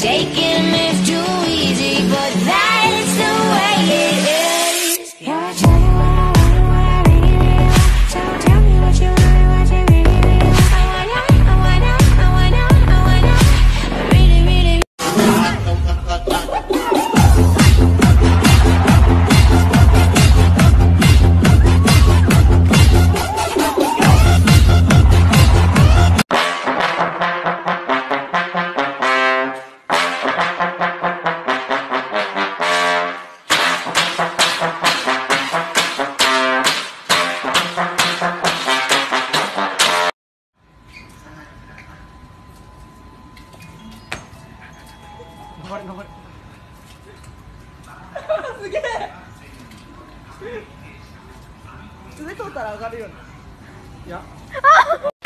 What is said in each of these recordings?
Taking me to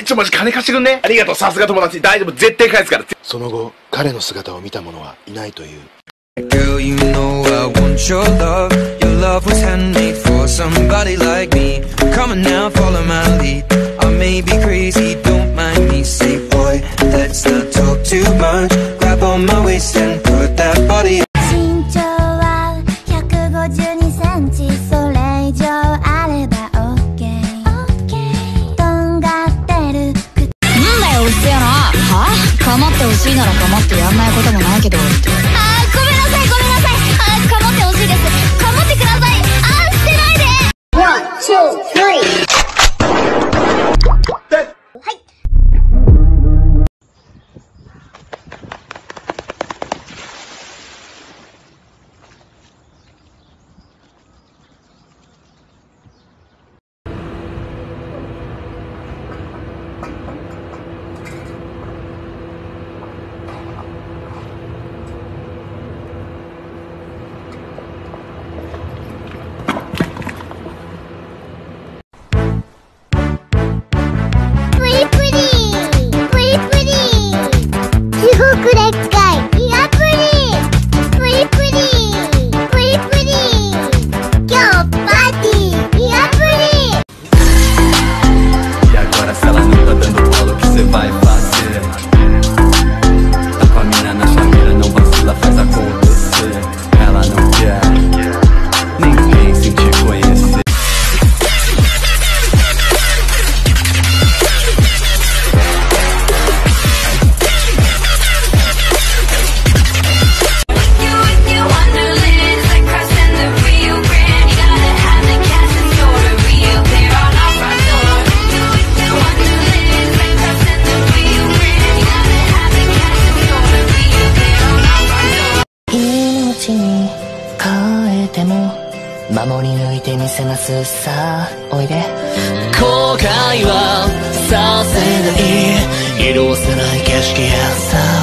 ちょ、マジ金貸してくんねありがとう、さすが友達。大丈夫、絶対返すから。その後彼の姿を見た者はいないという Girl, you know I want your love. Your love was handmade for somebody like me. Come on now, follow my lead. I may be crazy, don't mind me. Say, boy, let's not talk too much. Grab on my waist and ってほしいならかまってやんないこともないけど。あーごめんなさいごめんなさい。あーかまってほしいです。かまってください。あー捨てないで。プリても守り抜いてみせますさ。あおいで。後悔はさせない。色褪せない景色やさ。